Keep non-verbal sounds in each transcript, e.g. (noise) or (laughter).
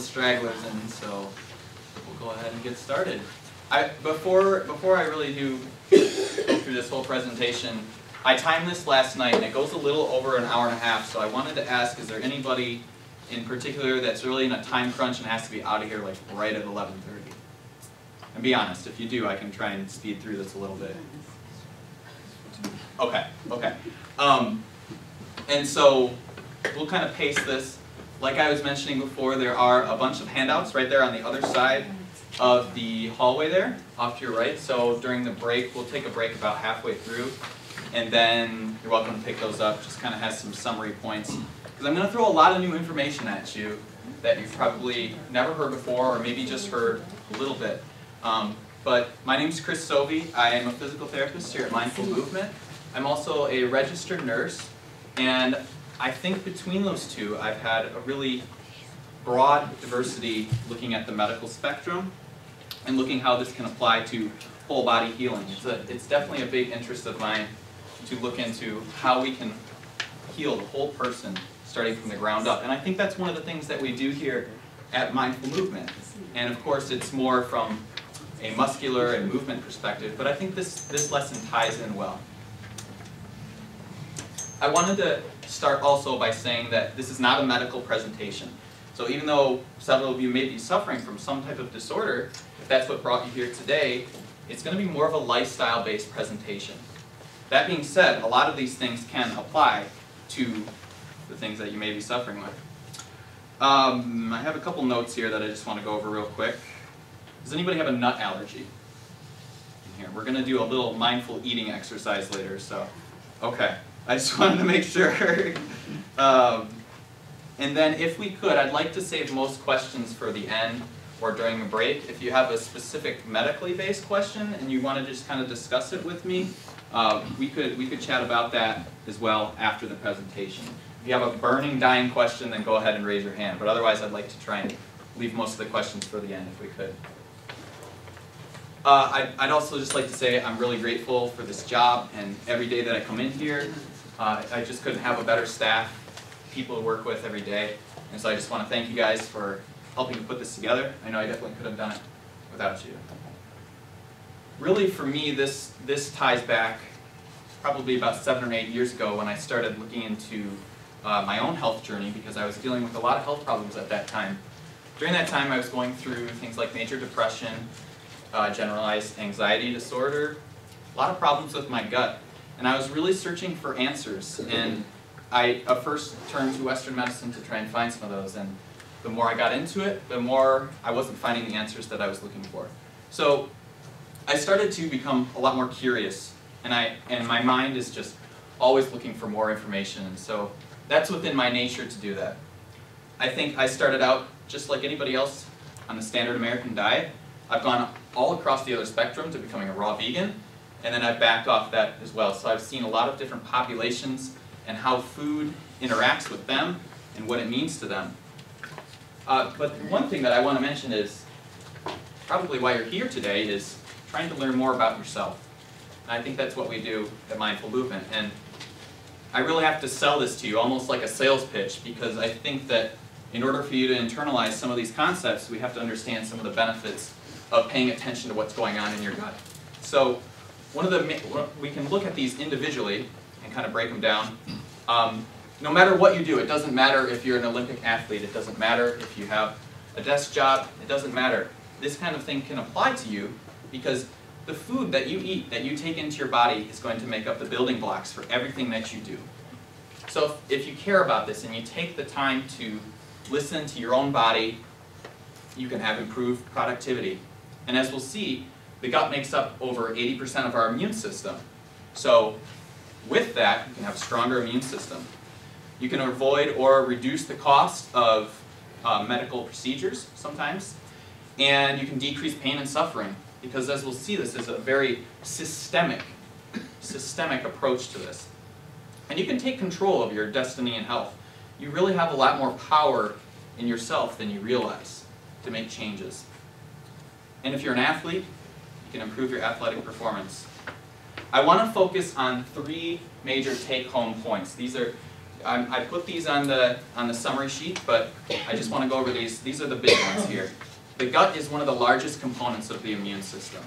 the stragglers in, so we'll go ahead and get started. I, before, before I really do through this whole presentation, I timed this last night and it goes a little over an hour and a half, so I wanted to ask, is there anybody in particular that's really in a time crunch and has to be out of here like right at 11.30? And be honest, if you do, I can try and speed through this a little bit. Okay, okay. Um, and so we'll kind of pace this. Like I was mentioning before, there are a bunch of handouts right there on the other side of the hallway there, off to your right. So during the break, we'll take a break about halfway through, and then you're welcome to pick those up. Just kind of has some summary points. Because I'm going to throw a lot of new information at you that you've probably never heard before, or maybe just heard a little bit. Um, but my name is Chris Sovey. I am a physical therapist here at Mindful Movement. I'm also a registered nurse, and I think between those two, I've had a really broad diversity looking at the medical spectrum and looking how this can apply to whole body healing. It's, a, it's definitely a big interest of mine to look into how we can heal the whole person starting from the ground up. And I think that's one of the things that we do here at Mindful Movement. And of course, it's more from a muscular and movement perspective, but I think this, this lesson ties in well. I wanted to start also by saying that this is not a medical presentation. So even though several of you may be suffering from some type of disorder, if that's what brought you here today, it's going to be more of a lifestyle-based presentation. That being said, a lot of these things can apply to the things that you may be suffering with. Um, I have a couple notes here that I just want to go over real quick. Does anybody have a nut allergy? In here, we're going to do a little mindful eating exercise later, so okay. I just (laughs) wanted to make sure. um, and then if we could, I'd like to save most questions for the end or during a break. If you have a specific medically based question and you want to just kind of discuss it with me, uh, we, could, we could chat about that as well after the presentation. If you have a burning, dying question, then go ahead and raise your hand. But otherwise, I'd like to try and leave most of the questions for the end if we could. Uh, I'd, I'd, also just like to say I'm really grateful for this job and every day that I come in here. Uh, I just couldn't have a better staff, people to work with every day. And so I just want to thank you guys for helping to put this together. I know I definitely could have done it without you. Really, for me, this, this ties back probably about seven or eight years ago when I started looking into uh, my own health journey because I was dealing with a lot of health problems at that time. During that time, I was going through things like major depression, uh, generalized anxiety disorder, a lot of problems with my gut. And I was really searching for answers. And I uh, first turned to Western medicine to try and find some of those. And the more I got into it, the more I wasn't finding the answers that I was looking for. So I started to become a lot more curious. And, I, and my mind is just always looking for more information. And so that's within my nature to do that. I think I started out just like anybody else on the standard American diet. I've gone all across the other spectrum to becoming a raw vegan and then I've backed off that as well. So I've seen a lot of different populations and how food interacts with them and what it means to them. Uh, but one thing that I want to mention is probably why you're here today is trying to learn more about yourself. And I think that's what we do at Mindful Movement. And I really have to sell this to you almost like a sales pitch because I think that in order for you to internalize some of these concepts, we have to understand some of the benefits of paying attention to what's going on in your gut. So one of the we can look at these individually and kind of break them down. Um, no matter what you do, it doesn't matter if you're an Olympic athlete, it doesn't matter if you have a desk job, it doesn't matter. This kind of thing can apply to you because the food that you eat, that you take into your body, is going to make up the building blocks for everything that you do. So if you care about this and you take the time to listen to your own body, you can have improved productivity. And as we'll see, the gut makes up over 80% of our immune system. So with that, you can have a stronger immune system. You can avoid or reduce the cost of uh, medical procedures sometimes, and you can decrease pain and suffering because as we'll see, this is a very systemic, systemic approach to this. And you can take control of your destiny and health. You really have a lot more power in yourself than you realize to make changes. And if you're an athlete, can improve your athletic performance. I want to focus on three major take-home points. These are I'm, I put these on the, on the summary sheet, but I just want to go over these. These are the big ones here. The gut is one of the largest components of the immune system.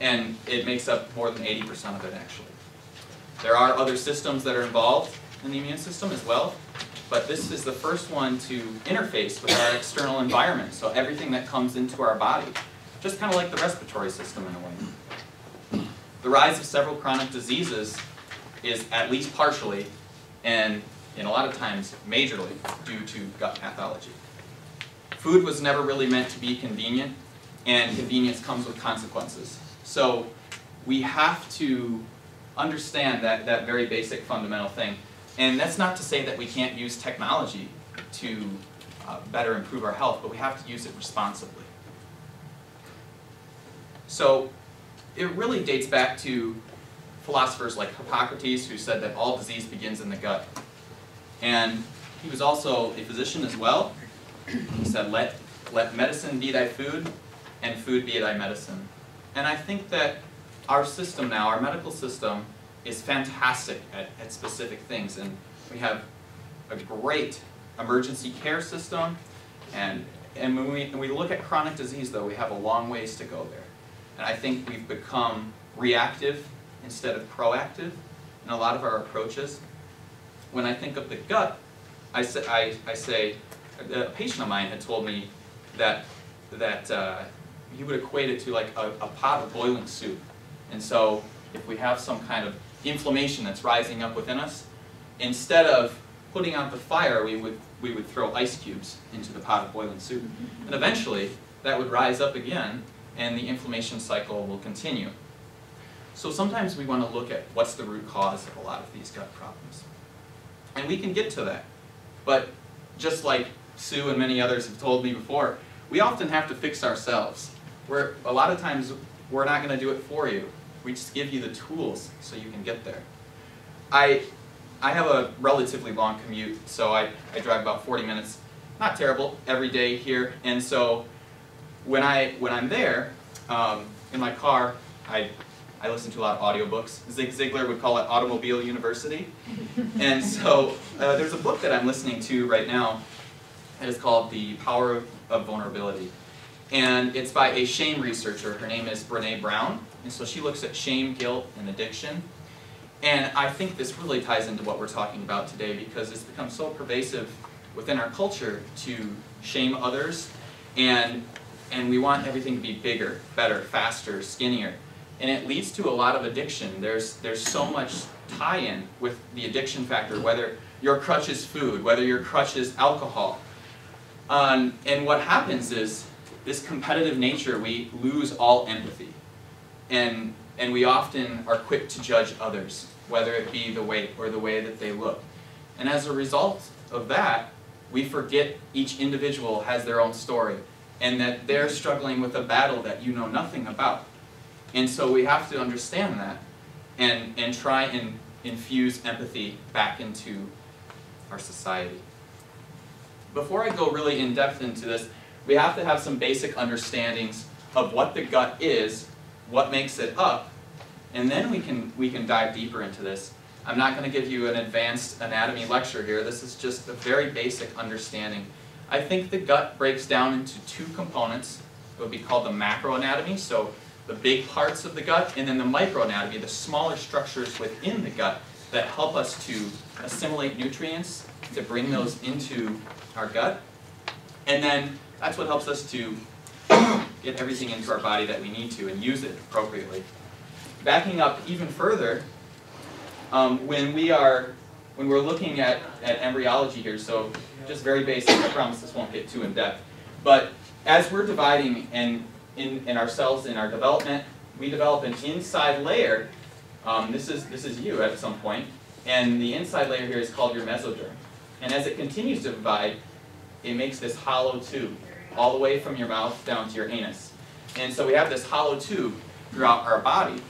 And it makes up more than 80% of it, actually. There are other systems that are involved in the immune system as well, but this is the first one to interface with our external environment, so everything that comes into our body, just kind of like the respiratory system in a way. The rise of several chronic diseases is at least partially, and in a lot of times majorly, due to gut pathology. Food was never really meant to be convenient, and convenience comes with consequences. So we have to understand that, that very basic fundamental thing. And that's not to say that we can't use technology to uh, better improve our health, but we have to use it responsibly. So it really dates back to philosophers like Hippocrates who said that all disease begins in the gut. And he was also a physician as well. He said, let, let medicine be thy food, and food be thy medicine. And I think that our system now, our medical system, is fantastic at, at specific things. And we have a great emergency care system. And, and when, we, when we look at chronic disease, though, we have a long ways to go there. And I think we've become reactive instead of proactive in a lot of our approaches. When I think of the gut, I say, I, I say a patient of mine had told me that, that uh, he would equate it to like a, a pot of boiling soup. And so if we have some kind of inflammation that's rising up within us, instead of putting out the fire, we would, we would throw ice cubes into the pot of boiling soup. And eventually, that would rise up again, and the inflammation cycle will continue. So sometimes we want to look at what's the root cause of a lot of these gut problems. And we can get to that. But just like Sue and many others have told me before, we often have to fix ourselves. We're, a lot of times, we're not going to do it for you. We just give you the tools so you can get there. I, I have a relatively long commute, so I, I drive about 40 minutes, not terrible, every day here. And so when, I, when I'm there, um, in my car, I, I listen to a lot of audiobooks. Zig Ziglar would call it Automobile University. (laughs) and so uh, there's a book that I'm listening to right now that is called The Power of Vulnerability. And it's by a shame researcher. Her name is Brene Brown. And so she looks at shame, guilt, and addiction. And I think this really ties into what we're talking about today because it's become so pervasive within our culture to shame others and and we want everything to be bigger, better, faster, skinnier. And it leads to a lot of addiction. There's there's so much tie-in with the addiction factor, whether your crutch is food, whether your crutch is alcohol. Um, and what happens is this competitive nature, we lose all empathy. And, and we often are quick to judge others, whether it be the weight or the way that they look. And as a result of that, we forget each individual has their own story and that they're struggling with a battle that you know nothing about. And so we have to understand that and, and try and infuse empathy back into our society. Before I go really in depth into this, we have to have some basic understandings of what the gut is, what makes it up, and then we can, we can dive deeper into this. I'm not going to give you an advanced anatomy lecture here. This is just a very basic understanding. I think the gut breaks down into two components. It would be called the macroanatomy, so the big parts of the gut, and then the microanatomy, the smaller structures within the gut that help us to assimilate nutrients, to bring those into our gut. And then that's what helps us to get everything into our body that we need to and use it appropriately. Backing up even further, um, when we are when we're looking at, at embryology here, so just very basic, I promise this won't get too in depth, but as we're dividing in, in, in ourselves in our development, we develop an inside layer. Um, this is this is you at some point, and the inside layer here is called your mesoderm. And as it continues to divide, it makes this hollow tube all the way from your mouth down to your anus. And so we have this hollow tube throughout our body,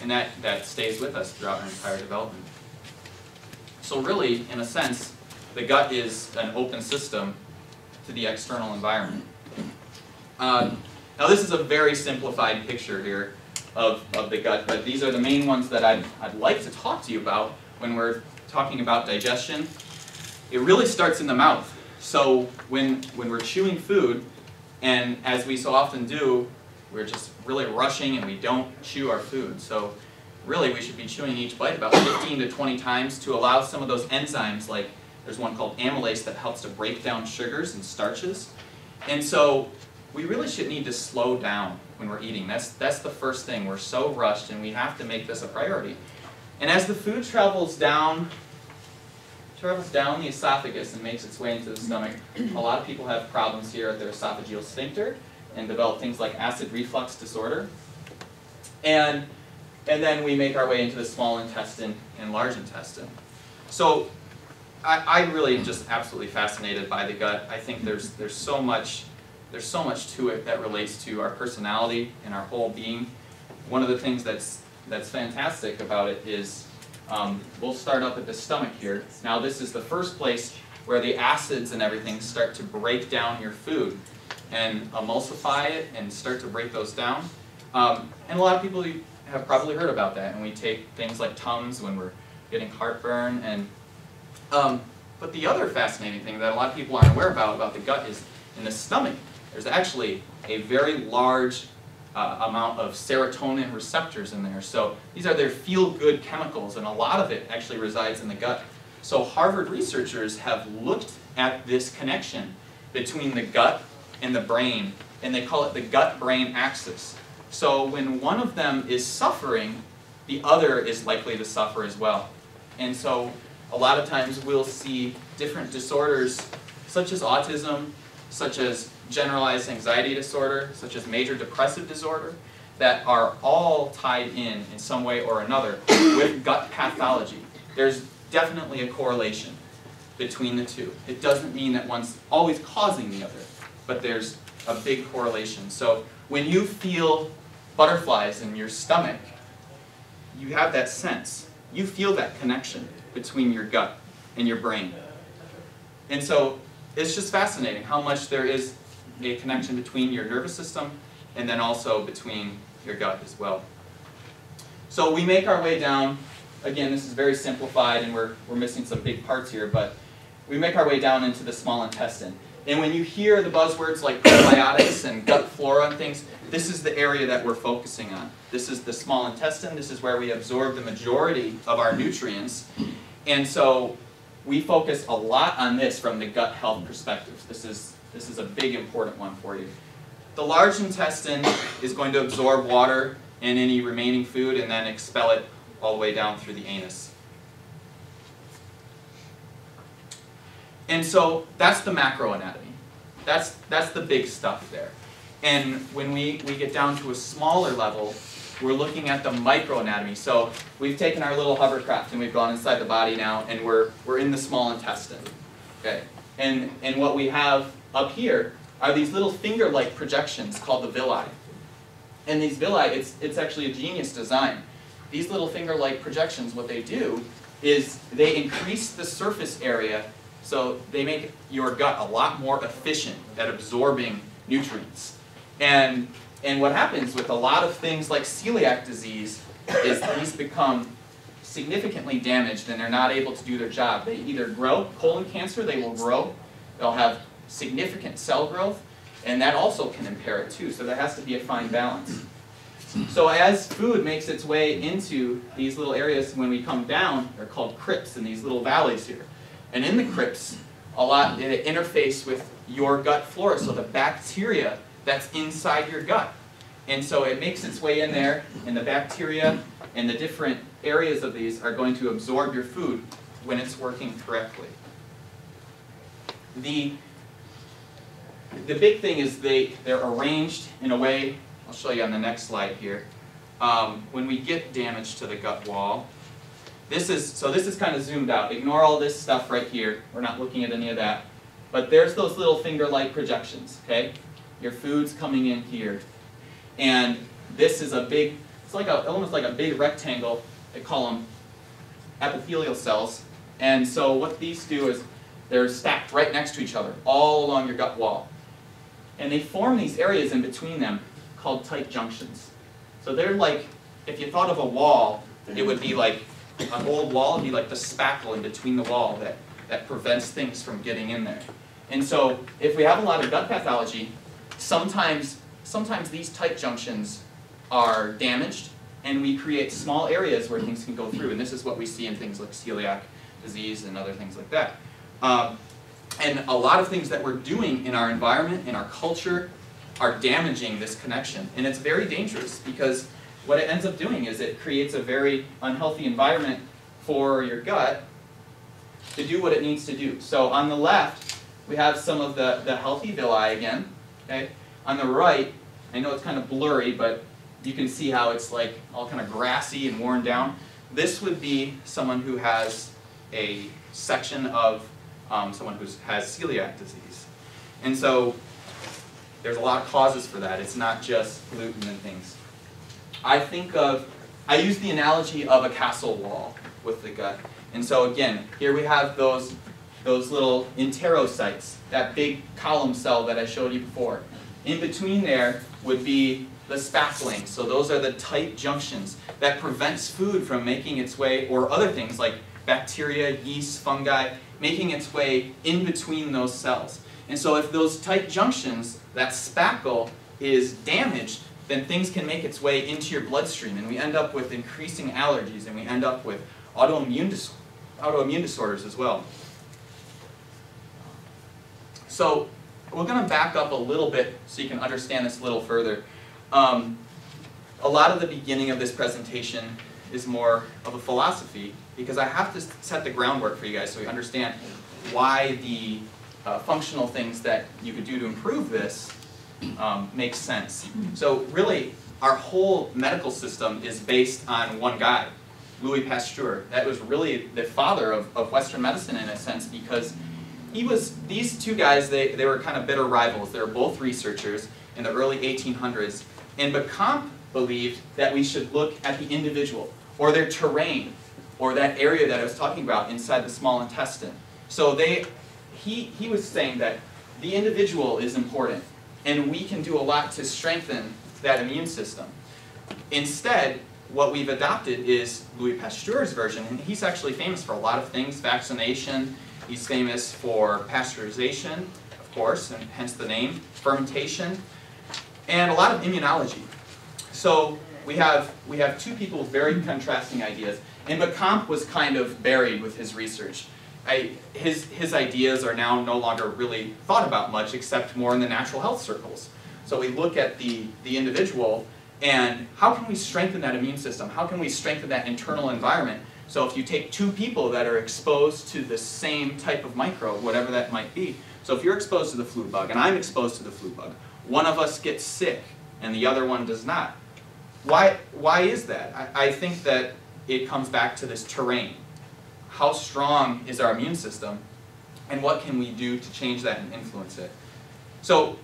and that, that stays with us throughout our entire development. So really, in a sense, the gut is an open system to the external environment. Uh, now this is a very simplified picture here of, of the gut, but these are the main ones that I'd, I'd like to talk to you about when we're talking about digestion, it really starts in the mouth. So when, when we're chewing food, and as we so often do, we're just really rushing and we don't chew our food. So really we should be chewing each bite about 15 to 20 times to allow some of those enzymes like there's one called amylase that helps to break down sugars and starches. And so we really should need to slow down when we're eating. That's, that's the first thing. We're so rushed and we have to make this a priority. And as the food travels down, travels down the esophagus and makes its way into the stomach, a lot of people have problems here at their esophageal sphincter and develop things like acid reflux disorder. And, and then we make our way into the small intestine and large intestine. So I, I really am just absolutely fascinated by the gut. I think there's, there's so much there's so much to it that relates to our personality and our whole being. One of the things that's that's fantastic about it is um, we'll start up at the stomach here. Now this is the first place where the acids and everything start to break down your food and emulsify it and start to break those down. Um, and a lot of people have probably heard about that and we take things like Tums when we're getting heartburn and um, but the other fascinating thing that a lot of people aren't aware about about the gut is in the stomach there's actually a very large uh, amount of serotonin receptors in there. So these are their feel-good chemicals, and a lot of it actually resides in the gut. So Harvard researchers have looked at this connection between the gut and the brain, and they call it the gut-brain axis. So when one of them is suffering, the other is likely to suffer as well. And so a lot of times we'll see different disorders such as autism, such as generalized anxiety disorder, such as major depressive disorder, that are all tied in in some way or another with gut pathology. There's definitely a correlation between the two. It doesn't mean that one's always causing the other, but there's a big correlation. So when you feel butterflies in your stomach, you have that sense. You feel that connection between your gut and your brain. And so it's just fascinating how much there is a connection between your nervous system and then also between your gut as well. So we make our way down, again this is very simplified and we're, we're missing some big parts here, but we make our way down into the small intestine. And when you hear the buzzwords like probiotics and gut flora and things, this is the area that we're focusing on. This is the small intestine, this is where we absorb the majority of our nutrients. And so we focus a lot on this from the gut health perspective. This is this is a big important one for you. The large intestine is going to absorb water and any remaining food and then expel it all the way down through the anus. And so that's the macroanatomy. That's, that's the big stuff there. And when we, we get down to a smaller level, we're looking at the microanatomy. So we've taken our little hovercraft and we've gone inside the body now and we're, we're in the small intestine. Okay. And, and what we have up here are these little finger-like projections called the villi. And these villi, it's, it's actually a genius design. These little finger-like projections, what they do is they increase the surface area so they make your gut a lot more efficient at absorbing nutrients. And, and what happens with a lot of things like celiac disease is these become significantly damaged and they're not able to do their job. They either grow, colon cancer, they will grow, they'll have significant cell growth, and that also can impair it too, so there has to be a fine balance. So as food makes its way into these little areas, when we come down, they're called crypts in these little valleys here. And in the crypts, a lot they interface with your gut flora, so the bacteria that's inside your gut. And so it makes its way in there, and the bacteria and the different areas of these are going to absorb your food when it's working correctly. The the big thing is they, they're arranged in a way, I'll show you on the next slide here. Um, when we get damage to the gut wall, this is, so this is kind of zoomed out. Ignore all this stuff right here. We're not looking at any of that. But there's those little finger-like projections, okay? Your food's coming in here. And this is a big, it's like a, almost like a big rectangle. They call them epithelial cells. And so what these do is they're stacked right next to each other, all along your gut wall. And they form these areas in between them called tight junctions. So they're like, if you thought of a wall, it would be like an old wall would be like the spackle in between the wall that, that prevents things from getting in there. And so if we have a lot of gut pathology, sometimes, sometimes these tight junctions are damaged and we create small areas where things can go through. And this is what we see in things like celiac disease and other things like that. Um, and a lot of things that we're doing in our environment, in our culture, are damaging this connection. And it's very dangerous because what it ends up doing is it creates a very unhealthy environment for your gut to do what it needs to do. So on the left, we have some of the, the healthy villi again. Okay? On the right, I know it's kind of blurry, but you can see how it's like all kind of grassy and worn down. This would be someone who has a section of um, someone who has celiac disease. And so there's a lot of causes for that. It's not just gluten and things. I think of, I use the analogy of a castle wall with the gut. And so again, here we have those, those little enterocytes, that big column cell that I showed you before. In between there would be the spackling. So those are the tight junctions that prevents food from making its way, or other things like bacteria, yeast, fungi, making its way in between those cells. And so if those tight junctions, that spackle, is damaged, then things can make its way into your bloodstream and we end up with increasing allergies and we end up with autoimmune, dis autoimmune disorders as well. So we're going to back up a little bit so you can understand this a little further. Um, a lot of the beginning of this presentation is more of a philosophy because I have to set the groundwork for you guys so we understand why the uh, functional things that you could do to improve this um, makes sense. So really, our whole medical system is based on one guy, Louis Pasteur. That was really the father of, of Western medicine in a sense because he was, these two guys, they, they were kind of bitter rivals. They were both researchers in the early 1800s. And Béchamp believed that we should look at the individual or their terrain or that area that I was talking about inside the small intestine. So they, he, he was saying that the individual is important and we can do a lot to strengthen that immune system. Instead, what we've adopted is Louis Pasteur's version, and he's actually famous for a lot of things, vaccination, he's famous for pasteurization, of course, and hence the name, fermentation, and a lot of immunology. So we have, we have two people with very contrasting ideas, and Béchamp was kind of buried with his research. I, his, his ideas are now no longer really thought about much except more in the natural health circles. So we look at the, the individual and how can we strengthen that immune system? How can we strengthen that internal environment? So if you take two people that are exposed to the same type of microbe, whatever that might be, so if you're exposed to the flu bug and I'm exposed to the flu bug, one of us gets sick and the other one does not. Why, why is that? I, I think that it comes back to this terrain how strong is our immune system, and what can we do to change that and influence it. So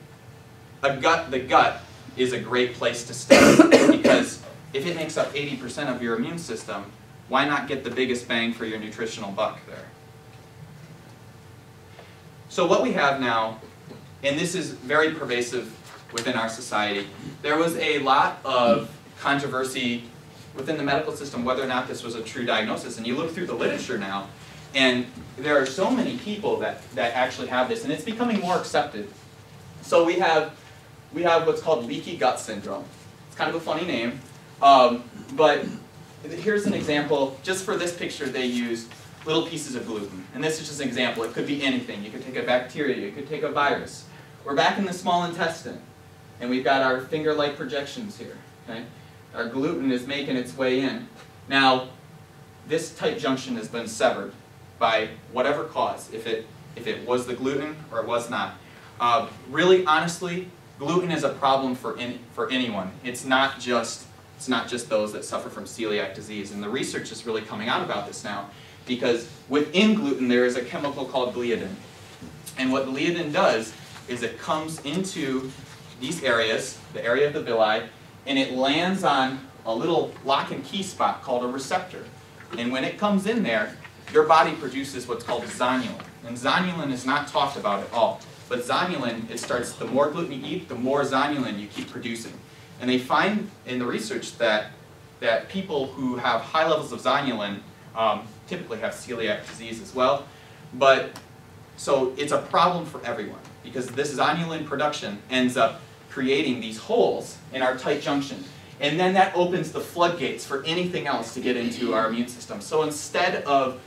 a gut, the gut is a great place to start (coughs) because if it makes up 80% of your immune system, why not get the biggest bang for your nutritional buck there? So what we have now, and this is very pervasive within our society, there was a lot of controversy within the medical system whether or not this was a true diagnosis. And you look through the literature now, and there are so many people that, that actually have this, and it's becoming more accepted. So we have, we have what's called leaky gut syndrome. It's kind of a funny name, um, but here's an example. Just for this picture, they use little pieces of gluten. And this is just an example. It could be anything. You could take a bacteria. You could take a virus. We're back in the small intestine, and we've got our finger-like projections here. Okay? our gluten is making its way in. Now, this tight junction has been severed by whatever cause, if it, if it was the gluten or it was not. Uh, really, honestly, gluten is a problem for, in, for anyone. It's not, just, it's not just those that suffer from celiac disease. And the research is really coming out about this now because within gluten there is a chemical called gliadin. And what gliadin does is it comes into these areas, the area of the villi, and it lands on a little lock and key spot called a receptor. And when it comes in there, your body produces what's called zonulin. And zonulin is not talked about at all. But zonulin, it starts, the more gluten you eat, the more zonulin you keep producing. And they find in the research that, that people who have high levels of zonulin um, typically have celiac disease as well. But, so it's a problem for everyone because this zonulin production ends up creating these holes in our tight junction. And then that opens the floodgates for anything else to get into our immune system. So instead of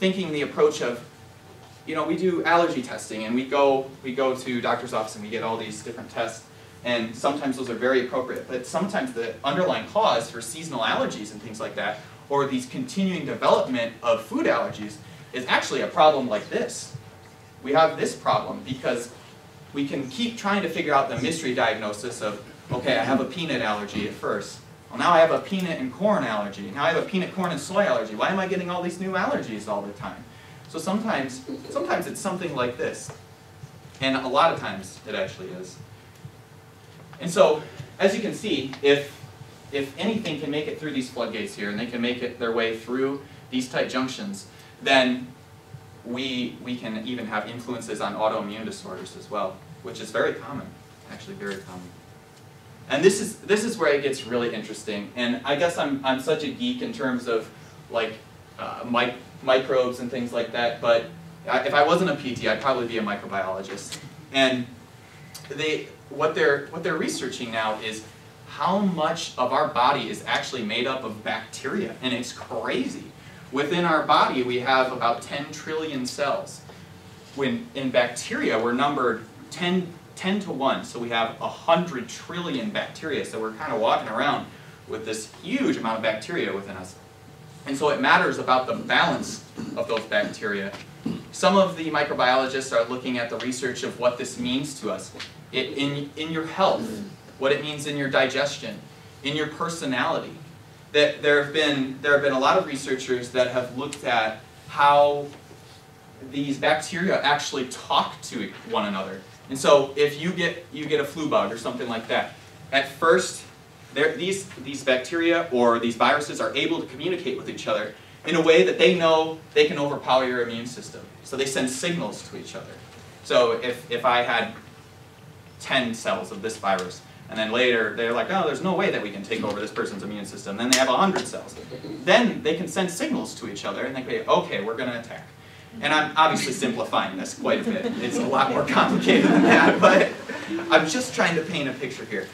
thinking the approach of, you know, we do allergy testing and we go, we go to doctor's office and we get all these different tests and sometimes those are very appropriate, but sometimes the underlying cause for seasonal allergies and things like that, or these continuing development of food allergies, is actually a problem like this. We have this problem because we can keep trying to figure out the mystery diagnosis of, okay, I have a peanut allergy at first. Well, now I have a peanut and corn allergy. Now I have a peanut, corn, and soy allergy. Why am I getting all these new allergies all the time? So sometimes, sometimes it's something like this. And a lot of times it actually is. And so, as you can see, if, if anything can make it through these floodgates here, and they can make it their way through these tight junctions, then we, we can even have influences on autoimmune disorders as well, which is very common, actually very common. And this is, this is where it gets really interesting. And I guess I'm, I'm such a geek in terms of like uh, mi microbes and things like that, but I, if I wasn't a PT, I'd probably be a microbiologist. And they, what, they're, what they're researching now is how much of our body is actually made up of bacteria, and it's crazy. Within our body, we have about 10 trillion cells. When in bacteria, we're numbered 10, 10 to 1, so we have 100 trillion bacteria, so we're kind of walking around with this huge amount of bacteria within us. And so it matters about the balance of those bacteria. Some of the microbiologists are looking at the research of what this means to us it, in, in your health, what it means in your digestion, in your personality. That there have been there have been a lot of researchers that have looked at how these bacteria actually talk to one another. And so if you get you get a flu bug or something like that, at first these these bacteria or these viruses are able to communicate with each other in a way that they know they can overpower your immune system. So they send signals to each other. So if, if I had 10 cells of this virus. And then later, they're like, oh, there's no way that we can take over this person's immune system. Then they have 100 cells. Then they can send signals to each other, and they say, okay, we're going to attack. And I'm obviously simplifying this quite a bit. It's a lot more complicated than that, but I'm just trying to paint a picture here.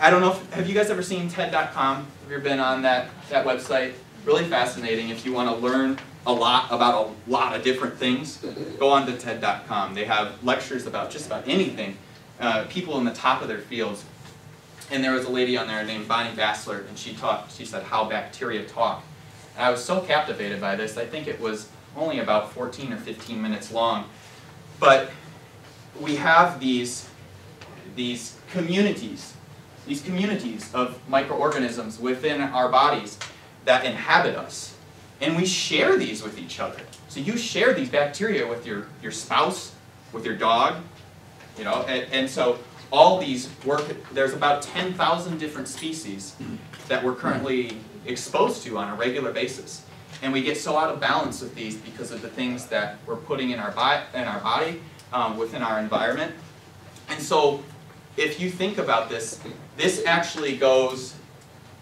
I don't know, if, have you guys ever seen TED.com? Have you been on that, that website? Really fascinating. If you want to learn a lot about a lot of different things, go on to TED.com. They have lectures about just about anything uh, people in the top of their fields. And there was a lady on there named Bonnie Bassler, and she talked, she said, how bacteria talk. And I was so captivated by this, I think it was only about 14 or 15 minutes long. But we have these, these communities, these communities of microorganisms within our bodies that inhabit us. And we share these with each other. So you share these bacteria with your, your spouse, with your dog, you know, and, and so all these work, there's about 10,000 different species that we're currently exposed to on a regular basis. And we get so out of balance with these because of the things that we're putting in our, in our body, um, within our environment. And so if you think about this, this actually goes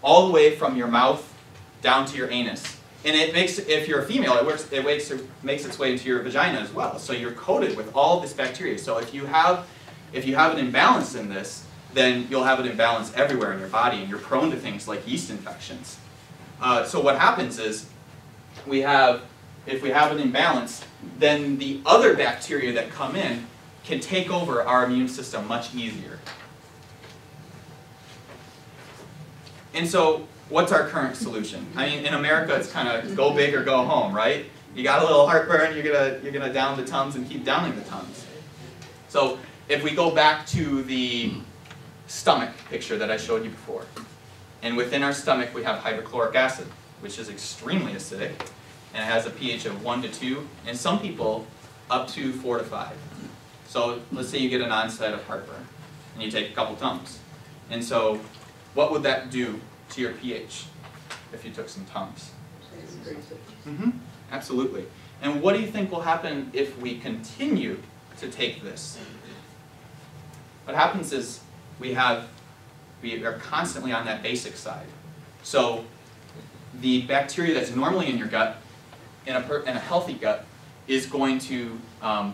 all the way from your mouth down to your anus. And it makes, if you're a female, it, works, it makes, it makes its way into your vagina as well. So you're coated with all this bacteria. So if you have, if you have an imbalance in this, then you'll have an imbalance everywhere in your body, and you're prone to things like yeast infections. Uh, so what happens is, we have, if we have an imbalance, then the other bacteria that come in can take over our immune system much easier. And so what's our current solution? I mean, in America, it's kind of go big or go home, right? You got a little heartburn, you're gonna you're gonna down the tums and keep downing the tums. So if we go back to the stomach picture that I showed you before, and within our stomach we have hydrochloric acid, which is extremely acidic, and it has a pH of one to two, and some people up to four to five. So let's say you get an onset of heartburn, and you take a couple tums, and so what would that do to your pH if you took some Tums. Mm -hmm. Absolutely. And what do you think will happen if we continue to take this? What happens is we have, we are constantly on that basic side. So the bacteria that's normally in your gut in a, per, in a healthy gut is going to um,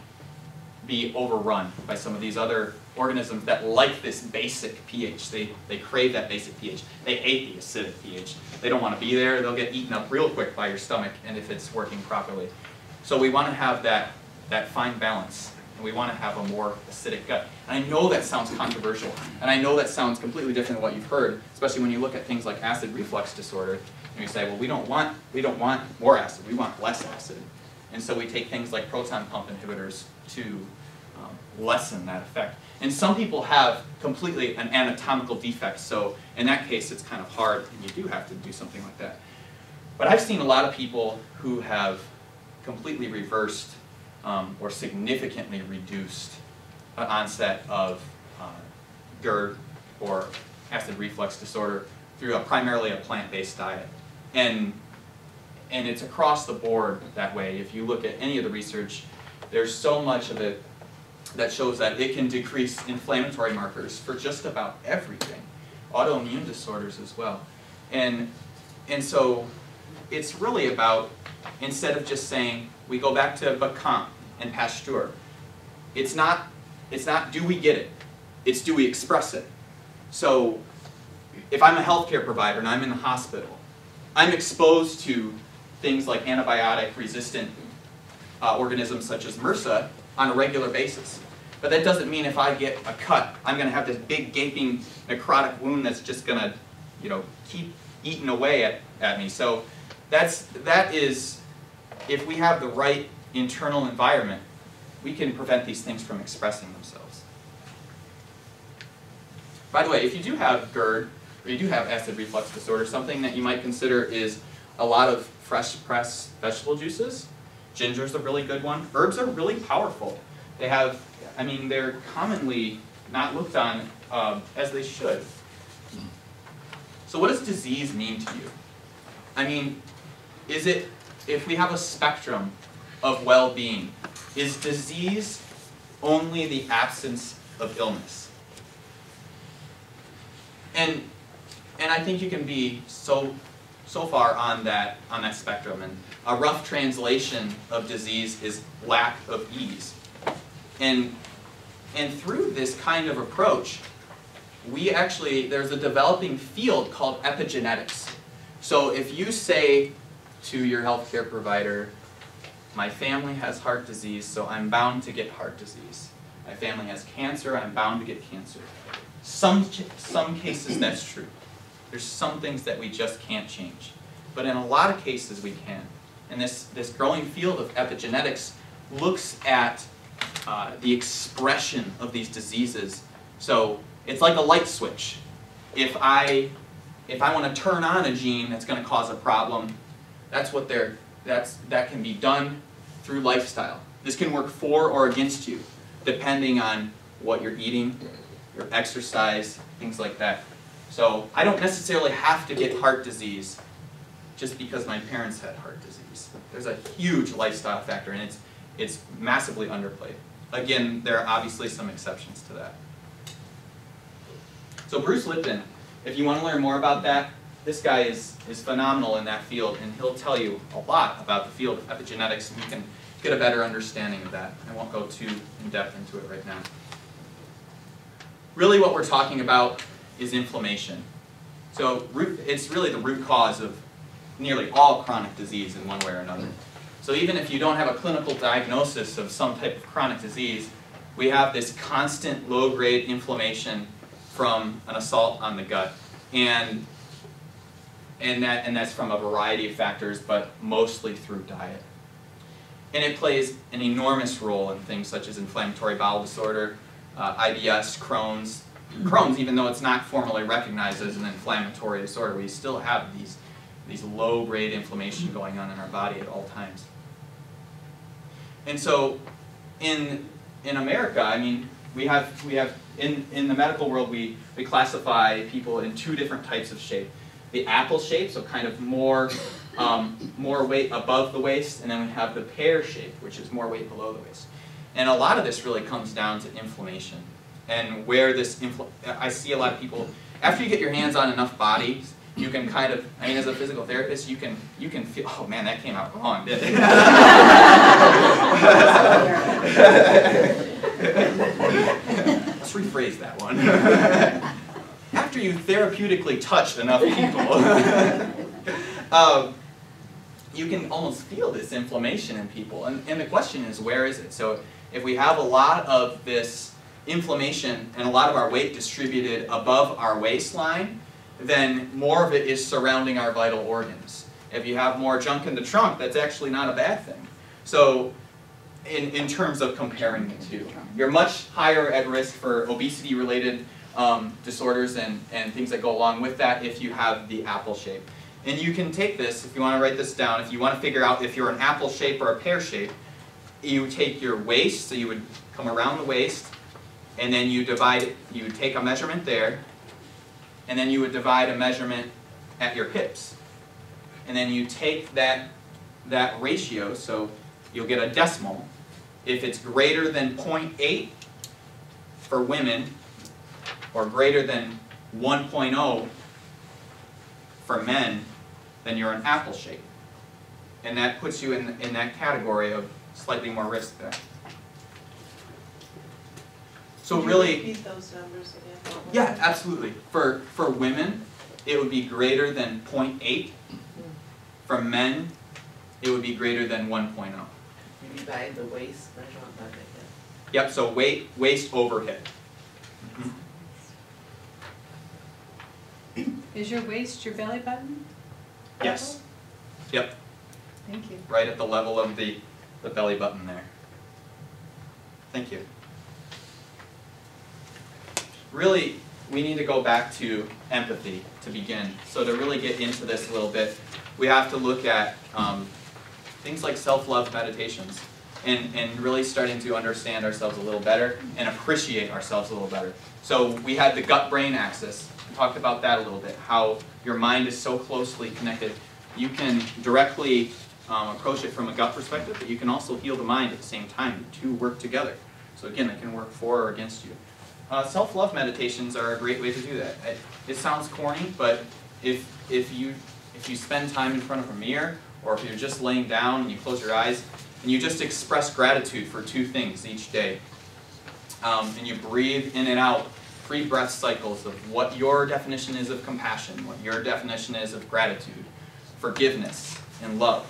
be overrun by some of these other organisms that like this basic pH. They, they crave that basic pH. They hate the acidic pH. They don't want to be there. They'll get eaten up real quick by your stomach and if it's working properly. So we want to have that, that fine balance. And we want to have a more acidic gut. And I know that sounds controversial. And I know that sounds completely different than what you've heard, especially when you look at things like acid reflux disorder. And you say, well, we don't want, we don't want more acid. We want less acid. And so we take things like proton pump inhibitors to lessen that effect. And some people have completely an anatomical defect, so in that case it's kind of hard and you do have to do something like that. But I've seen a lot of people who have completely reversed um, or significantly reduced an onset of uh, GERD or acid reflux disorder through a, primarily a plant-based diet. And, and it's across the board that way. If you look at any of the research, there's so much of it that shows that it can decrease inflammatory markers for just about everything, autoimmune disorders as well. And, and so it's really about, instead of just saying, we go back to Béchamp and Pasteur, it's not, it's not do we get it, it's do we express it. So if I'm a healthcare provider and I'm in the hospital, I'm exposed to things like antibiotic resistant uh, organisms such as MRSA on a regular basis. But that doesn't mean if I get a cut, I'm going to have this big gaping necrotic wound that's just going to, you know, keep eating away at, at me. So that's, that is, if we have the right internal environment, we can prevent these things from expressing themselves. By the way, if you do have GERD, or you do have acid reflux disorder, something that you might consider is a lot of fresh pressed vegetable juices. Ginger's a really good one. Herbs are really powerful. They have, I mean, they're commonly not looked on um, as they should. So what does disease mean to you? I mean, is it, if we have a spectrum of well-being, is disease only the absence of illness? And, and I think you can be so, so far on that, on that spectrum. And a rough translation of disease is lack of ease. And, and through this kind of approach, we actually, there's a developing field called epigenetics. So if you say to your healthcare provider, my family has heart disease, so I'm bound to get heart disease. My family has cancer, I'm bound to get cancer. Some, some cases that's true. There's some things that we just can't change. But in a lot of cases we can. And this, this growing field of epigenetics looks at uh, the expression of these diseases. So it's like a light switch. If I, if I want to turn on a gene that's going to cause a problem, that's what they're, that's, that can be done through lifestyle. This can work for or against you, depending on what you're eating, your exercise, things like that. So I don't necessarily have to get heart disease just because my parents had heart disease. There's a huge lifestyle factor and it's, it's massively underplayed. Again, there are obviously some exceptions to that. So Bruce Lipton, if you want to learn more about that, this guy is, is phenomenal in that field and he'll tell you a lot about the field of epigenetics and you can get a better understanding of that. I won't go too in depth into it right now. Really what we're talking about is inflammation. So root, it's really the root cause of nearly all chronic disease in one way or another. So even if you don't have a clinical diagnosis of some type of chronic disease, we have this constant low-grade inflammation from an assault on the gut. And, and, that, and that's from a variety of factors, but mostly through diet. And it plays an enormous role in things such as inflammatory bowel disorder, uh, IBS, Crohn's. Crohn's, even though it's not formally recognized as an inflammatory disorder, we still have these, these low-grade inflammation going on in our body at all times. And so in, in America, I mean, we have, we have in, in the medical world, we, we classify people in two different types of shape. The apple shape, so kind of more, um, more weight above the waist, and then we have the pear shape, which is more weight below the waist. And a lot of this really comes down to inflammation and where this, infl I see a lot of people, after you get your hands on enough bodies, you can kind of, I mean, as a physical therapist, you can, you can feel, oh man, that came out wrong, didn't it? (laughs) Let's rephrase that one. After you therapeutically touch enough people, (laughs) um, you can almost feel this inflammation in people. And, and the question is, where is it? So if we have a lot of this inflammation and a lot of our weight distributed above our waistline, then more of it is surrounding our vital organs. If you have more junk in the trunk, that's actually not a bad thing. So in, in terms of comparing the two, you're much higher at risk for obesity-related um, disorders and, and things that go along with that if you have the apple shape. And you can take this, if you want to write this down, if you want to figure out if you're an apple shape or a pear shape, you take your waist, so you would come around the waist, and then you divide it, you take a measurement there, and then you would divide a measurement at your hips. And then you take that, that ratio, so you'll get a decimal. If it's greater than 0.8 for women, or greater than 1.0 for men, then you're an apple shape. And that puts you in, in that category of slightly more risk there. So Could you really, repeat those numbers again? yeah, absolutely. For, for women, it would be greater than 0.8. For men, it would be greater than oh. 1.0. Maybe by the waist measurement, but Yep, so weight, waist over hip. Mm-hmm. Is your waist your belly button? Yes. Yep, Thank you. right at the level of the, the belly button there. Thank you. Really, we need to go back to empathy to begin. So to really get into this a little bit, we have to look at um, things like self-love meditations and, and really starting to understand ourselves a little better and appreciate ourselves a little better. So we had the gut-brain axis. We talked about that a little bit, how your mind is so closely connected. You can directly um, approach it from a gut perspective, but you can also heal the mind at the same time. The two work together. So again, it can work for or against you. Uh, self-love meditations are a great way to do that. It, it sounds corny, but if, if, you, if you spend time in front of a mirror, or if you're just laying down and you close your eyes, and you just express gratitude for two things each day, um, and you breathe in and out three breath cycles of what your definition is of compassion, what your definition is of gratitude, forgiveness, and love,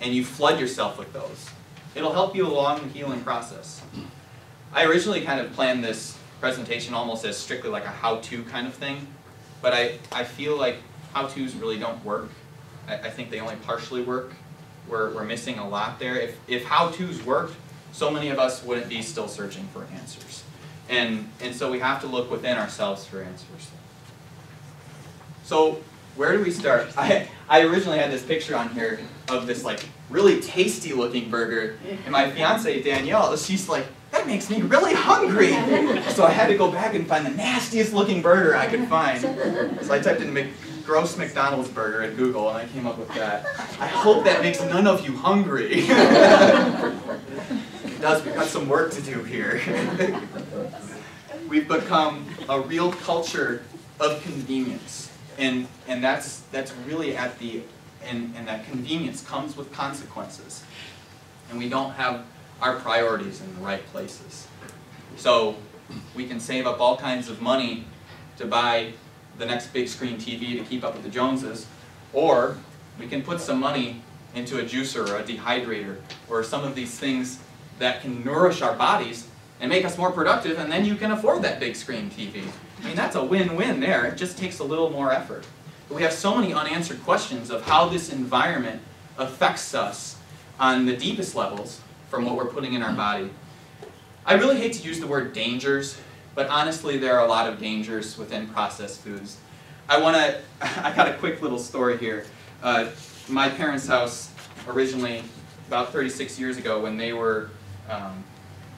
and you flood yourself with those, it'll help you along the healing process. I originally kind of planned this presentation almost as strictly like a how-to kind of thing, but I, I feel like how-tos really don't work. I, I think they only partially work. We're, we're missing a lot there. If, if how-tos worked, so many of us wouldn't be still searching for answers. And, and so we have to look within ourselves for answers. So where do we start? (laughs) I, I originally had this picture on here of this like really tasty looking burger, and my fiance Danielle, she's like, that makes me really hungry. So I had to go back and find the nastiest looking burger I could find. So I typed in Mc, gross McDonald's burger at Google and I came up with that. I hope that makes none of you hungry. (laughs) it does, we've got some work to do here. We've become a real culture of convenience. And, and that's, that's really at the, and, and that convenience comes with consequences. And we don't have our priorities in the right places. So we can save up all kinds of money to buy the next big screen TV to keep up with the Joneses, or we can put some money into a juicer or a dehydrator or some of these things that can nourish our bodies and make us more productive, and then you can afford that big screen TV. I mean, that's a win-win there. It just takes a little more effort. But we have so many unanswered questions of how this environment affects us on the deepest levels from what we're putting in our body. I really hate to use the word dangers, but honestly, there are a lot of dangers within processed foods. I want to, (laughs) I got a quick little story here. Uh, my parents' house, originally about 36 years ago, when they were, um,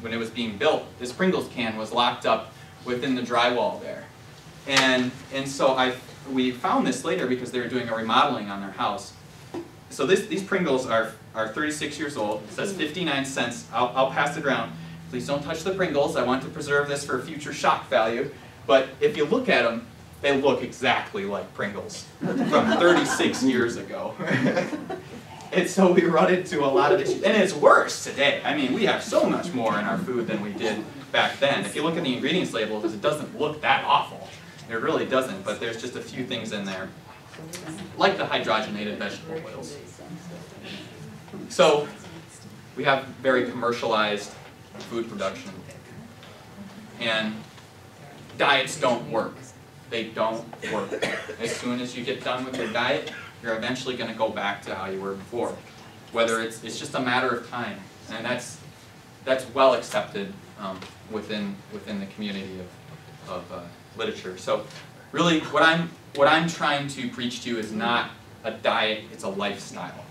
when it was being built, this Pringles can was locked up within the drywall there. And, and so I, we found this later because they were doing a remodeling on their house. So this, these Pringles are, are 36 years old. It says mm. 59 cents. I'll, I'll pass it around. Please don't touch the Pringles. I want to preserve this for future shock value. But if you look at them, they look exactly like Pringles from 36 (laughs) years ago. (laughs) and so we run into a lot of issues, and it's worse today. I mean, we have so much more in our food than we did back then. If you look at the ingredients labels, it doesn't look that awful. It really doesn't, but there's just a few things in there, like the hydrogenated vegetable oils. So, we have very commercialized food production. And diets don't work. They don't work. As soon as you get done with your diet, you're eventually going to go back to how you were before. Whether it's, it's just a matter of time. And that's, that's well accepted um, within, within the community of, of uh, literature. So really what I'm, what I'm trying to preach to you is not a diet, it's a lifestyle.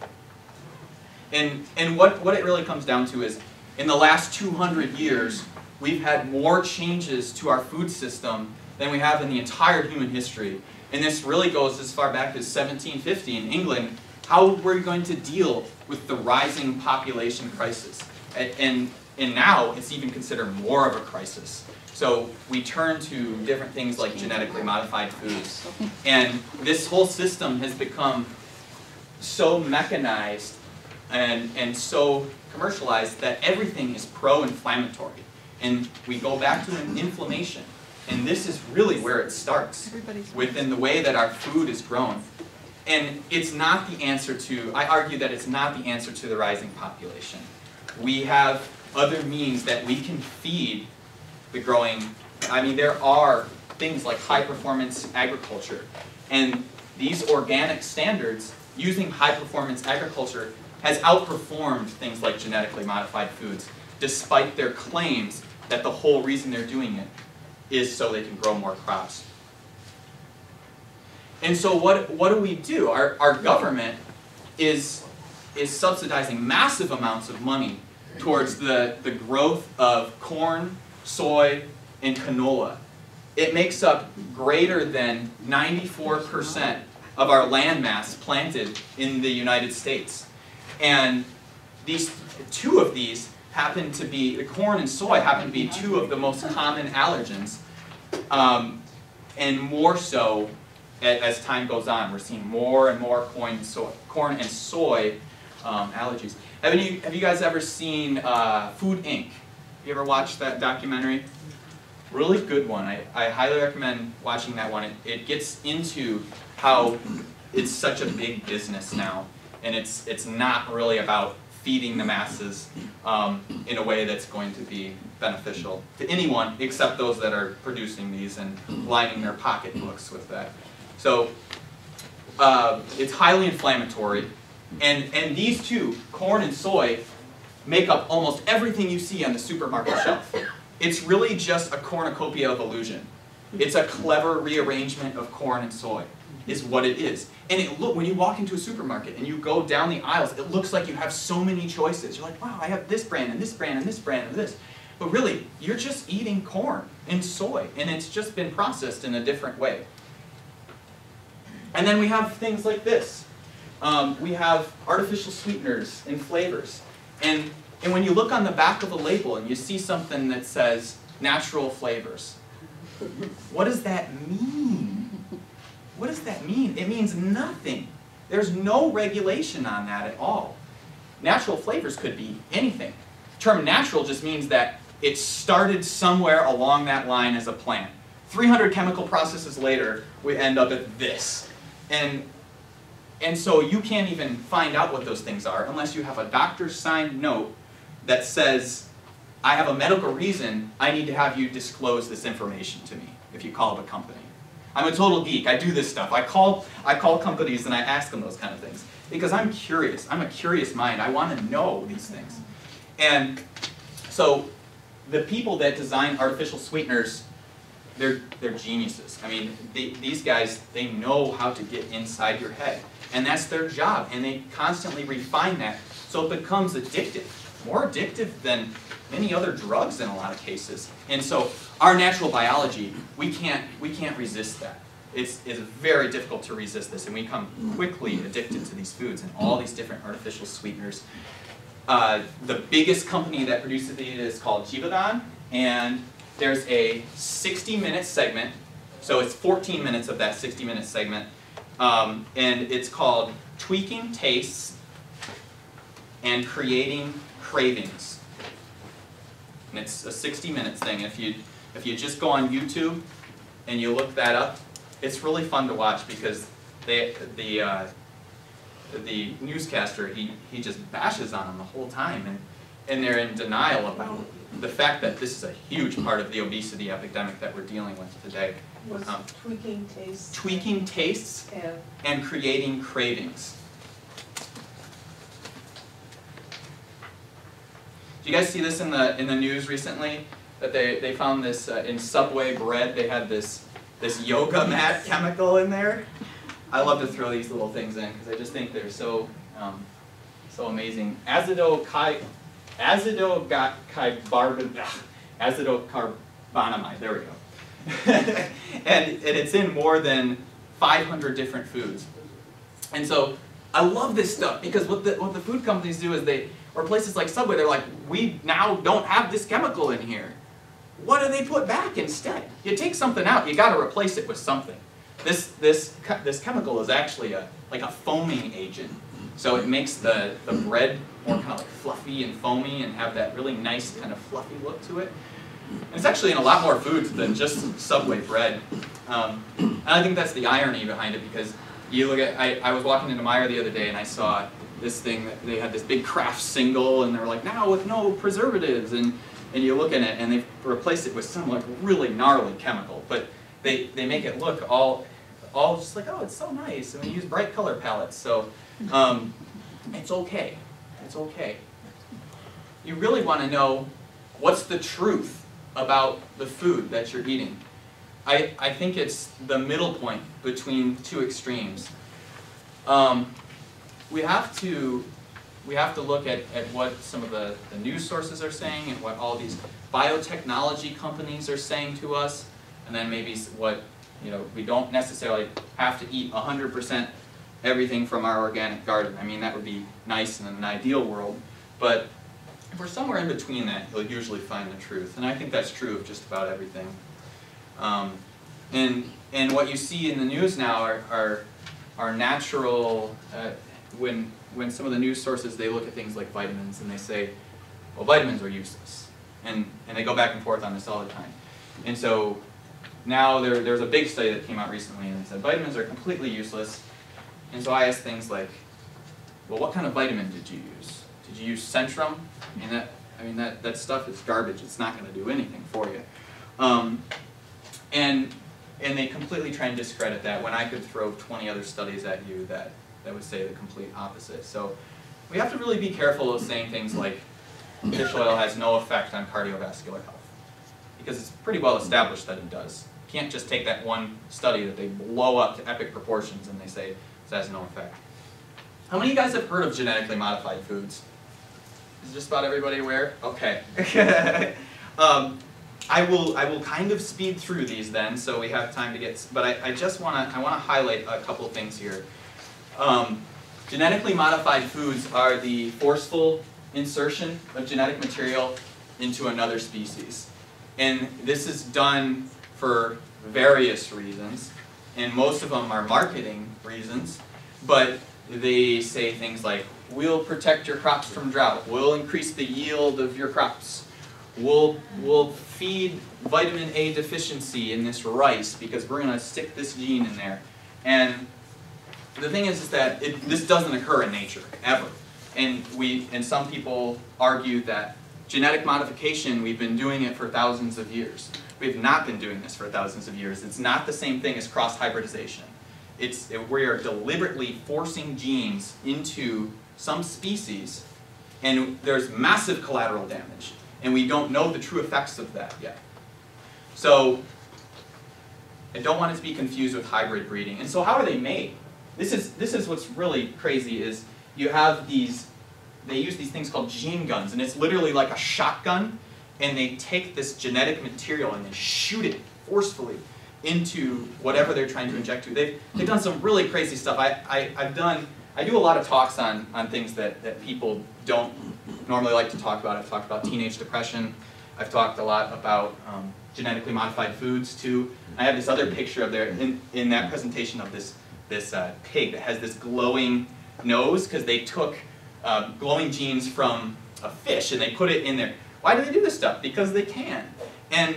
And, and what, what it really comes down to is, in the last 200 years, we've had more changes to our food system than we have in the entire human history. And this really goes as far back as 1750 in England. How were we going to deal with the rising population crisis? And, and, and now it's even considered more of a crisis. So we turn to different things like genetically modified foods. And this whole system has become so mechanized and, and so commercialized that everything is pro-inflammatory. And we go back to an inflammation. And this is really where it starts, within the way that our food is grown. And it's not the answer to, I argue that it's not the answer to the rising population. We have other means that we can feed the growing, I mean, there are things like high performance agriculture. And these organic standards, using high performance agriculture, has outperformed things like genetically modified foods, despite their claims that the whole reason they're doing it is so they can grow more crops. And so what, what do we do? Our, our government is, is subsidizing massive amounts of money towards the, the growth of corn, soy, and canola. It makes up greater than 94% of our land mass planted in the United States. And these two of these happen to be, the corn and soy happen to be two of the most common allergens. Um, and more so as time goes on. We're seeing more and more corn, soy, corn and soy um, allergies. Have you, have you guys ever seen uh, Food Inc.? You ever watched that documentary? Really good one. I, I highly recommend watching that one. It, it gets into how it's such a big business now, and it's it's not really about feeding the masses um, in a way that's going to be beneficial to anyone except those that are producing these and lining their pocketbooks with that. So uh, it's highly inflammatory, and and these two, corn and soy, make up almost everything you see on the supermarket shelf. It's really just a cornucopia of illusion. It's a clever rearrangement of corn and soy, is what it is. And it look when you walk into a supermarket and you go down the aisles, it looks like you have so many choices. You're like, wow, I have this brand and this brand and this brand and this. But really, you're just eating corn and soy, and it's just been processed in a different way. And then we have things like this. Um, we have artificial sweeteners and flavors. And, and when you look on the back of a label and you see something that says natural flavors, what does that mean? What does that mean? It means nothing. There's no regulation on that at all. Natural flavors could be anything. The term natural just means that it started somewhere along that line as a plant. 300 chemical processes later, we end up at this. And, and so you can't even find out what those things are unless you have a doctor's signed note that says, I have a medical reason, I need to have you disclose this information to me if you call up a company. I'm a total geek, I do this stuff. I call, I call companies and I ask them those kind of things. Because I'm curious, I'm a curious mind, I want to know these things. And so the people that design artificial sweeteners they're, they're geniuses. I mean, they, these guys, they know how to get inside your head. And that's their job. And they constantly refine that so it becomes addictive. More addictive than many other drugs in a lot of cases. And so our natural biology, we can't, we can't resist that. It's, it's very difficult to resist this. And we become quickly addicted to these foods and all these different artificial sweeteners. Uh, the biggest company that produces these is called Givaudan. And there's a 60 minute segment So it's 14 minutes of that 60 minute segment. Um, and it's called Tweaking Tastes and Creating Cravings. And it's a 60 minutes thing. If you, if you just go on YouTube and you look that up, it's really fun to watch because they, the, uh, the newscaster, he, he just bashes on them the whole time. And, and they're in denial about the fact that this is a huge part of the obesity epidemic that we're dealing with today. Was Um, tweaking taste. Tweaking tastes And and creating cravings. Do you guys see this in the in the news recently? That they, they found this uh, in Subway bread. They had this this yoga mat chemical in there. I love to throw these little things in because I just think they're so um, so amazing. Azido kai azido. There we go. (laughs) and, and it's in more than 500 different foods. And so I love this stuff because what the, what the food companies do is they, or places like Subway, they're like, we now don't have this chemical in here. What do they put back instead? You take something out, you got to replace it with something. This, this, this chemical is actually a, like a foaming agent. So it makes the, the bread more kind of like fluffy and foamy and have that really nice kind of fluffy look to it. And it's actually in a lot more foods than just Subway bread. Um, and I think that's the irony behind it because you look at, I, I was walking into Meyer the other day and I saw this thing that they had this big Kraft single and they were like, now with no preservatives. And, and you look at it and they've replaced it with some like really gnarly chemical. But they, they make it look all, all just like, oh, it's so nice. And we use bright color palettes. So um, it's okay. It's okay. You really want to know what's the truth about the food that you're eating. I, I think it's the middle point between two extremes. Um, we have to we have to look at, at what some of the, the news sources are saying and what all these biotechnology companies are saying to us, and then maybe what you know we don't necessarily have to eat 100% everything from our organic garden. I mean that would be nice in an ideal world, but if we're somewhere in between that, you'll usually find the truth, and I think that's true of just about everything. Um, and and what you see in the news now are are, are natural. Uh, when when some of the news sources they look at things like vitamins and they say, well, vitamins are useless, and and they go back and forth on this all the time. And so now there there's a big study that came out recently and said vitamins are completely useless. And so I asked things like, well, what kind of vitamin did you use? You use Centrum? I mean that I mean that that stuff is garbage. It's not going to do anything for you. Um, and and they completely try and discredit that when I could throw 20 other studies at you that, that would say the complete opposite. So we have to really be careful of saying things like fish oil has no effect on cardiovascular health. Because it's pretty well established that it does. You can't just take that one study that they blow up to epic proportions and they say it has no effect. How many of you guys have heard of genetically modified foods? Is just about everybody aware? Okay. (laughs) um, I will I will kind of speed through these then, so we have time to get. But I, I just want to I want to highlight a couple things here. Um, genetically modified foods are the forceful insertion of genetic material into another species, and this is done for various reasons, and most of them are marketing reasons. But they say things like, "We'll protect your crops from drought. We'll increase the yield of your crops." We'll, we'll feed vitamin A deficiency in this rice because we're going to stick this gene in there. And the thing is, is that it, this doesn't occur in nature, ever. And, we, and some people argue that genetic modification, we've been doing it for thousands of years. We have not been doing this for thousands of years. It's not the same thing as cross-hybridization. It's, we are deliberately forcing genes into some species, and there's massive collateral damage and we don't know the true effects of that yet. So I don't want it to be confused with hybrid breeding. And so how are they made? This is this is what's really crazy is you have these they use these things called gene guns and it's literally like a shotgun and they take this genetic material and they shoot it forcefully into whatever they're trying to inject to. They've, they've done some really crazy stuff. I, I, I've done, I do a lot of talks on, on things that, that people don't normally like to talk about. I've talked about teenage depression. I've talked a lot about um, genetically modified foods too. I have this other picture of there in, in that presentation of this, this uh, pig that has this glowing nose because they took uh, glowing genes from a fish and they put it in there. Why do they do this stuff? Because they can. And,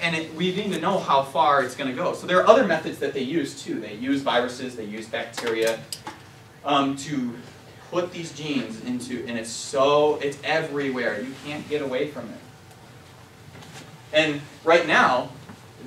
and it, we need to know how far it's going to go. So there are other methods that they use too. They use viruses, they use bacteria um, to put these genes into, and it's so, it's everywhere. You can't get away from it. And right now,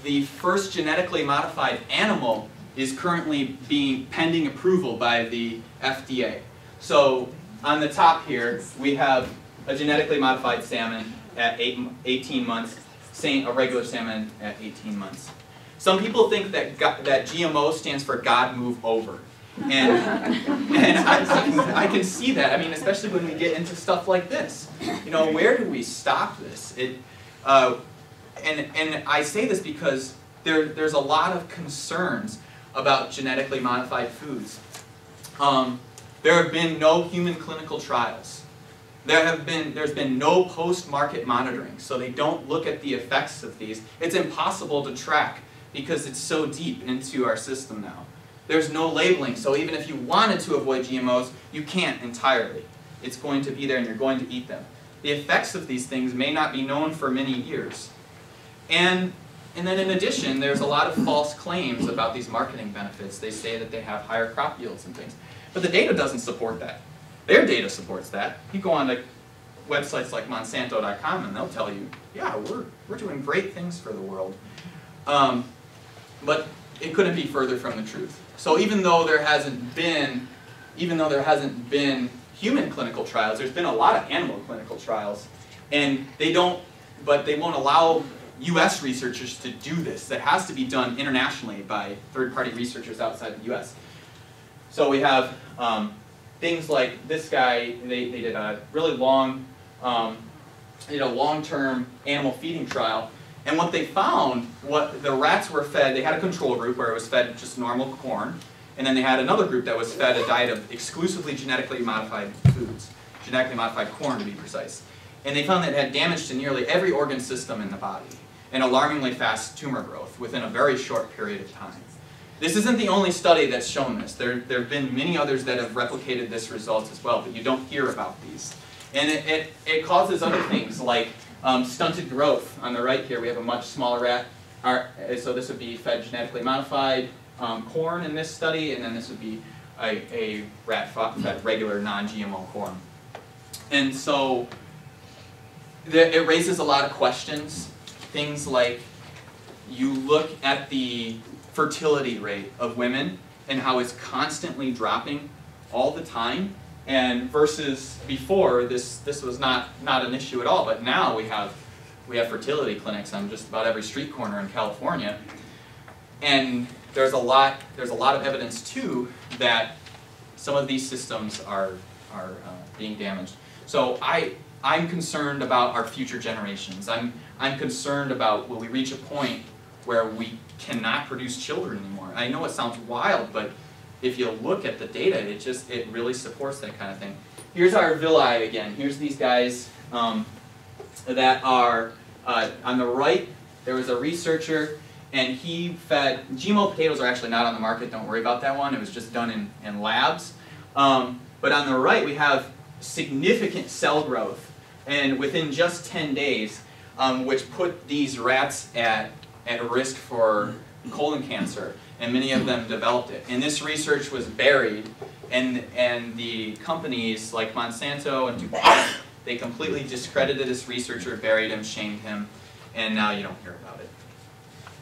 the first genetically modified animal is currently being pending approval by the FDA. So on the top here, we have a genetically modified salmon at eight, 18 months, same, a regular salmon at 18 months. Some people think that, that GMO stands for God move over. And, and I, I, can, I can see that, I mean, especially when we get into stuff like this. You know, where do we stop this? It, uh, and, and I say this because there, there's a lot of concerns about genetically modified foods. Um, there have been no human clinical trials. There have been, there's been no post-market monitoring, so they don't look at the effects of these. It's impossible to track because it's so deep into our system now. There's no labeling, so even if you wanted to avoid GMOs, you can't entirely. It's going to be there and you're going to eat them. The effects of these things may not be known for many years. And, and then in addition, there's a lot of false claims about these marketing benefits. They say that they have higher crop yields and things. But the data doesn't support that. Their data supports that. You go on to websites like Monsanto.com and they'll tell you, yeah, we're, we're doing great things for the world. Um, but it couldn't be further from the truth. So even though there hasn't been, even though there hasn't been human clinical trials, there's been a lot of animal clinical trials, and they don't, but they won't allow U.S. researchers to do this. That has to be done internationally by third-party researchers outside the U.S. So we have um, things like this guy, they, they did a really long, um, you know, long-term animal feeding trial, and what they found, what the rats were fed, they had a control group where it was fed just normal corn, and then they had another group that was fed a diet of exclusively genetically modified foods, genetically modified corn to be precise. And they found that it had damage to nearly every organ system in the body, and alarmingly fast tumor growth within a very short period of time. This isn't the only study that's shown this. There, there have been many others that have replicated this result as well, but you don't hear about these. And it, it, it causes other things like um, stunted growth. On the right here, we have a much smaller rat. Our, so this would be fed genetically modified um, corn in this study, and then this would be a, a rat fed regular non-GMO corn. And so the, it raises a lot of questions. Things like you look at the fertility rate of women and how it's constantly dropping all the time and versus before, this, this was not, not an issue at all, but now we have, we have fertility clinics on just about every street corner in California. And there's a lot, there's a lot of evidence too that some of these systems are, are uh, being damaged. So I, I'm concerned about our future generations. I'm, I'm concerned about will we reach a point where we cannot produce children anymore. I know it sounds wild, but if you look at the data, it just, it really supports that kind of thing. Here's our villi again. Here's these guys um, that are, uh, on the right, there was a researcher and he fed, GMO potatoes are actually not on the market, don't worry about that one, it was just done in, in labs. Um, but on the right we have significant cell growth and within just 10 days, um, which put these rats at, at risk for colon cancer and many of them developed it. And this research was buried, and, and the companies like Monsanto and DuPont, they completely discredited this researcher, buried him, shamed him, and now you don't hear about it.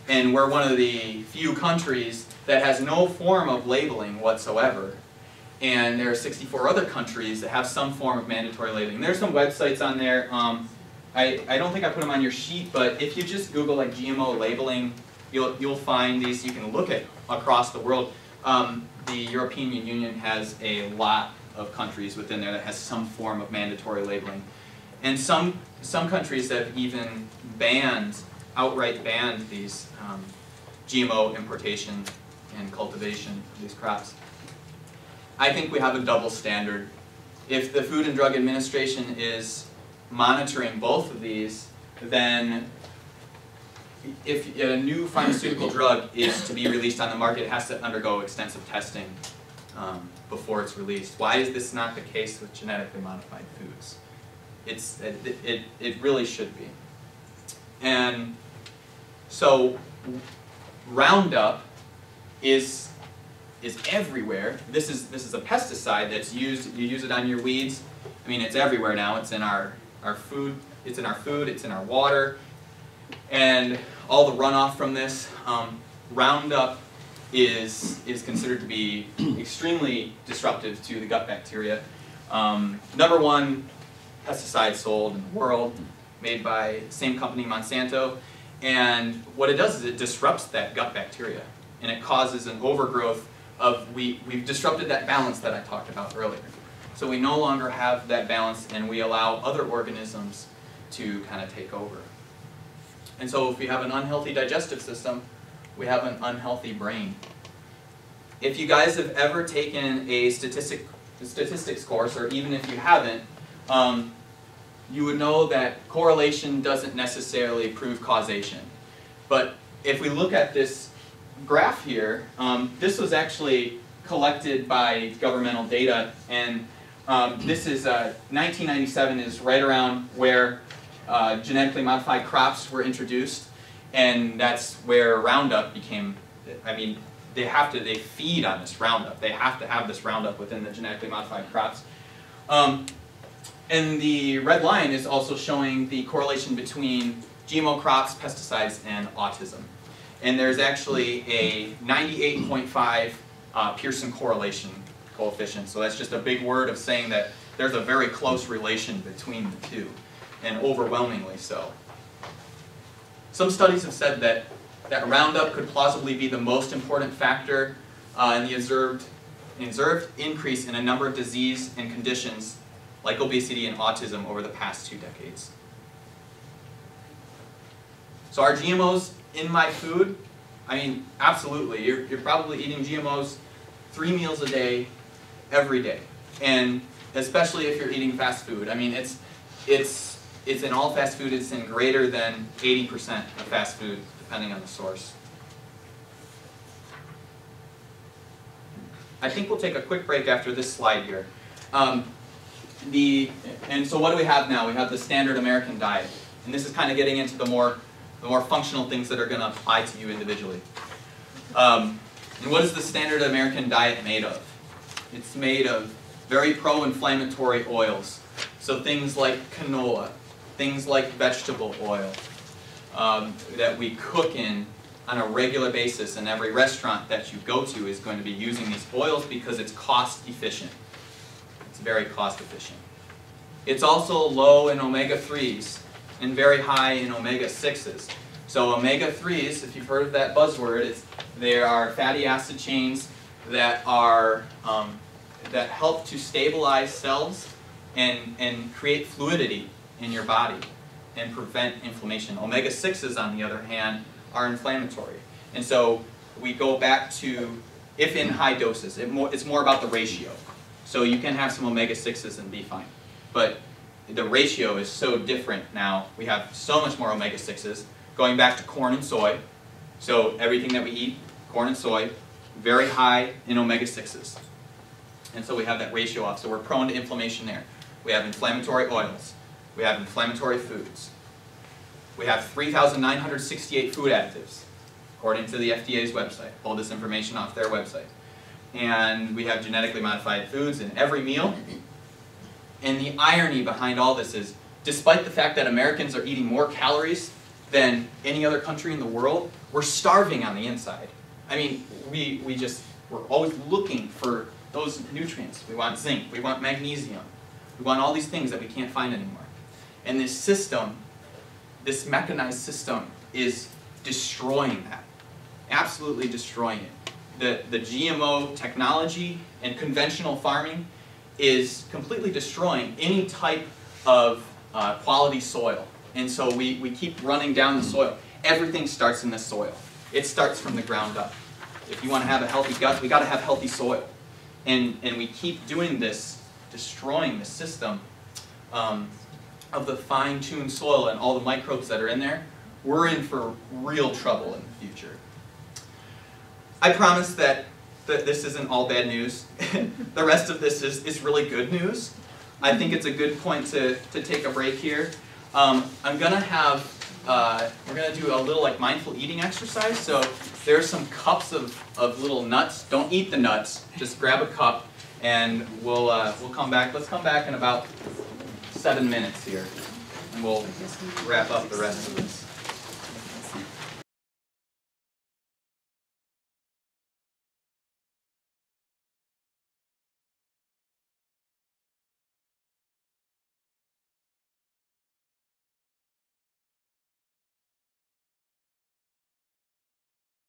And we're one of the few countries that has no form of labeling whatsoever. And there are 64 other countries that have some form of mandatory labeling. There's some websites on there. Um, I, I don't think I put them on your sheet, but if you just Google like GMO labeling you'll, you'll find these, you can look at across the world. Um, the European Union has a lot of countries within there that has some form of mandatory labeling. And some, some countries have even banned, outright banned these um, GMO importation and cultivation of these crops. I think we have a double standard. If the Food and Drug Administration is monitoring both of these, then if a new pharmaceutical drug is to be released on the market, it has to undergo extensive testing um, before it's released. Why is this not the case with genetically modified foods? It's, it, it, it really should be. And so Roundup is, is everywhere. This is, this is a pesticide that's used, you use it on your weeds. I mean, it's everywhere now. It's in our, our food, it's in our food, it's in our water. And all the runoff from this, um, Roundup is, is considered to be (clears throat) extremely disruptive to the gut bacteria. Um, number one pesticide sold in the world, made by same company, Monsanto. And what it does is it disrupts that gut bacteria. And it causes an overgrowth of, we, we've disrupted that balance that I talked about earlier. So we no longer have that balance and we allow other organisms to kind of take over. And so if we have an unhealthy digestive system, we have an unhealthy brain. If you guys have ever taken a statistic, statistics course, or even if you haven't, um, you would know that correlation doesn't necessarily prove causation. But if we look at this graph here, um, this was actually collected by governmental data, and um, this is uh, 1997 is right around where uh, genetically modified crops were introduced, and that's where Roundup became. I mean, they have to they feed on this Roundup. They have to have this Roundup within the genetically modified crops. Um, and the red line is also showing the correlation between GMO crops, pesticides, and autism. And there's actually a 98.5 uh, Pearson correlation coefficient. So that's just a big word of saying that there's a very close relation between the two, and overwhelmingly so. Some studies have said that, that Roundup could plausibly be the most important factor uh, in the observed, observed increase in a number of disease and conditions like obesity and autism over the past two decades. So are GMOs in my food? I mean, absolutely. You're, you're probably eating GMOs three meals a day, every day. And especially if you're eating fast food. I mean, it's, it's, it's in all fast food, it's in greater than 80% of fast food, depending on the source. I think we'll take a quick break after this slide here. Um, the, and so what do we have now? We have the standard American diet. And this is kind of getting into the more, the more functional things that are going to apply to you individually. Um, and what is the standard American diet made of? It's made of very pro-inflammatory oils. So things like canola, things like vegetable oil um, that we cook in on a regular basis and every restaurant that you go to is going to be using these oils because it's cost efficient. It's very cost efficient. It's also low in omega-3s and very high in omega-6s. So omega-3s, if you've heard of that buzzword, it's, they are fatty acid chains that are um, that help to stabilize cells and, and create fluidity in your body and prevent inflammation. Omega-6s, on the other hand, are inflammatory. And so we go back to, if in high doses, it more, it's more about the ratio. So you can have some omega-6s and be fine. But the ratio is so different now. We have so much more omega-6s. Going back to corn and soy, so everything that we eat, corn and soy, very high in omega-6s. And so we have that ratio off. So we're prone to inflammation there. We have inflammatory oils. We have inflammatory foods. We have 3,968 food additives, according to the FDA's website. Pull this information off their website. And we have genetically modified foods in every meal. And the irony behind all this is, despite the fact that Americans are eating more calories than any other country in the world, we're starving on the inside. I mean, we, we just, we're always looking for those nutrients. We want zinc, we want magnesium, we want all these things that we can't find anymore. And this system, this mechanized system, is destroying that. Absolutely destroying it. The, the GMO technology and conventional farming is completely destroying any type of uh, quality soil. And so we, we keep running down the soil. Everything starts in the soil. It starts from the ground up. If you want to have a healthy gut, we got to have healthy soil. And, and we keep doing this, destroying the system um, of the fine-tuned soil and all the microbes that are in there we're in for real trouble in the future. I promise that, that this isn't all bad news. (laughs) the rest of this is, is really good news. I think it's a good point to, to take a break here. Um, I'm gonna have, uh, we're gonna do a little like mindful eating exercise. So there's some cups of, of little nuts. Don't eat the nuts, just grab a cup and we'll, uh, we'll come back. Let's come back in about seven minutes here and we'll wrap up the rest of this.